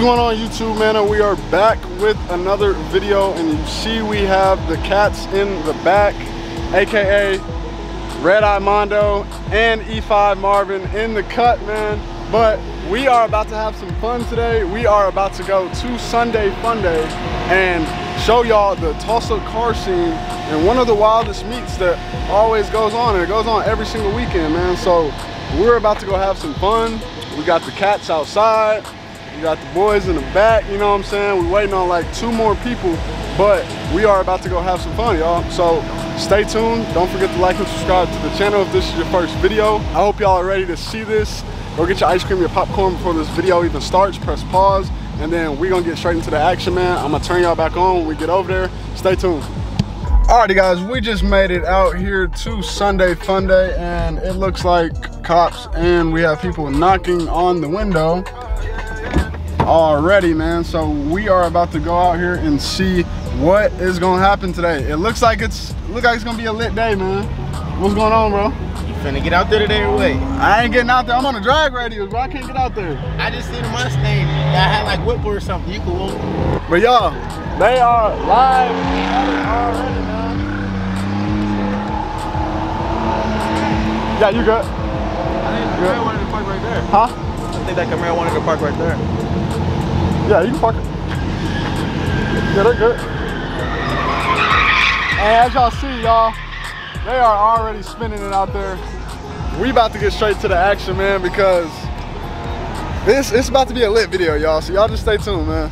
What is going on YouTube man? And we are back with another video and you see we have the cats in the back, AKA Red Eye Mondo and E5 Marvin in the cut man. But we are about to have some fun today. We are about to go to Sunday Fun Day and show y'all the Tulsa car scene and one of the wildest meets that always goes on and it goes on every single weekend man. So we're about to go have some fun. We got the cats outside we got the boys in the back, you know what I'm saying? We're waiting on like two more people, but we are about to go have some fun, y'all. So stay tuned. Don't forget to like and subscribe to the channel if this is your first video. I hope y'all are ready to see this. Go get your ice cream, your popcorn before this video even starts. Press pause, and then we're gonna get straight into the action, man. I'm gonna turn y'all back on when we get over there. Stay tuned. Alrighty guys, we just made it out here to Sunday Fun Day and it looks like cops and we have people knocking on the window already, man. So we are about to go out here and see what is gonna happen today. It looks like it's look like it's gonna be a lit day, man. What's going on, bro? You finna get out there today or what? I ain't getting out there. I'm on a drag radials, bro. I can't get out there. I just seen a Mustang that had like whip or something. You could walk. But y'all, they are live already, man. Yeah, you good? I think the Camaro wanted to park right there. Huh? I think that Camaro wanted to park right there. Yeah, you can park it. Yeah, er they're good. And as y'all see, y'all, they are already spinning it out there. We about to get straight to the action, man, because this it's about to be a lit video, y'all. So y'all just stay tuned, man.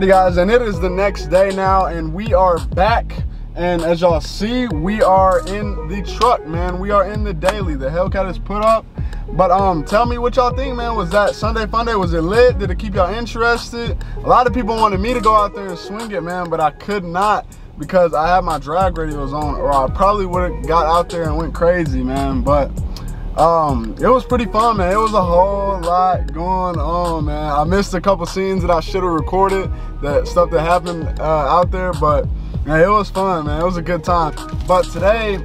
Alrighty guys, and it is the next day now and we are back. And as y'all see, we are in the truck, man. We are in the daily. The Hellcat is put up. But um, tell me what y'all think, man. Was that Sunday Funday? Was it lit? Did it keep y'all interested? A lot of people wanted me to go out there and swing it, man, but I could not because I had my drag radials on, or I probably would have got out there and went crazy, man. But um it was pretty fun man. It was a whole lot going on man. I missed a couple scenes that i should have recorded that stuff that happened uh, out there but man, it was fun man. It was a good time. But today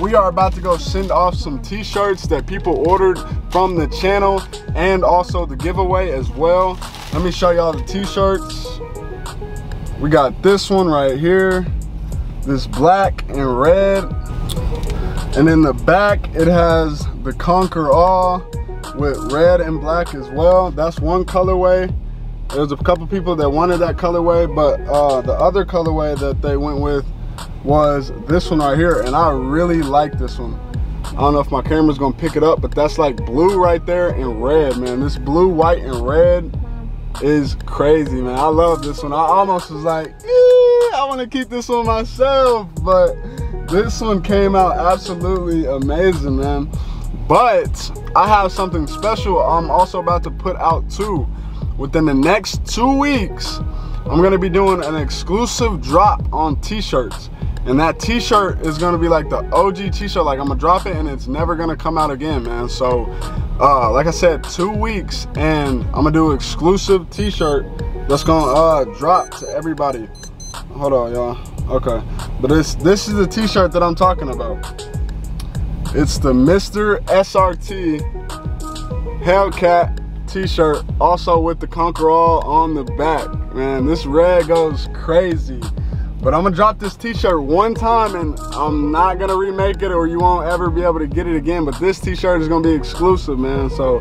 we are about to go send off some t-shirts that people ordered from the channel and also the giveaway as well. Let me show y'all the t-shirts. We got this one right here. This black and red and in the back, it has the Conquer All with red and black as well. That's one colorway. There's a couple people that wanted that colorway, but uh, the other colorway that they went with was this one right here. And I really like this one. I don't know if my camera's gonna pick it up, but that's like blue right there and red, man. This blue, white, and red is crazy, man. I love this one. I almost was like, I wanna keep this one myself, but this one came out absolutely amazing, man. But I have something special I'm also about to put out too. Within the next two weeks, I'm gonna be doing an exclusive drop on t-shirts. And that t-shirt is gonna be like the OG t-shirt. Like I'm gonna drop it and it's never gonna come out again, man. So, uh, like I said, two weeks and I'm gonna do exclusive t-shirt that's gonna uh, drop to everybody. Hold on, y'all. Okay, but this this is the t-shirt that I'm talking about. It's the Mr. SRT Hellcat t-shirt, also with the Conquer All on the back. Man, this red goes crazy. But I'm gonna drop this t-shirt one time and I'm not gonna remake it or you won't ever be able to get it again. But this t-shirt is gonna be exclusive, man. So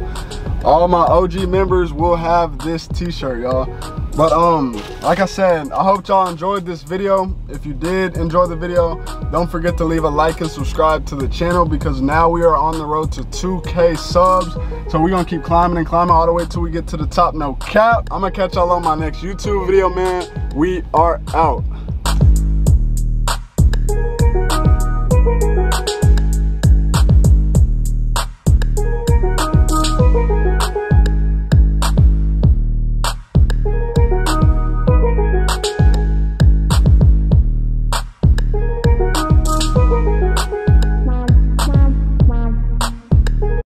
all my OG members will have this t-shirt, y'all. But um, like I said, I hope y'all enjoyed this video. If you did enjoy the video, don't forget to leave a like and subscribe to the channel because now we are on the road to 2K subs. So we're gonna keep climbing and climbing all the way till we get to the top, no cap. I'm gonna catch y'all on my next YouTube video, man. We are out.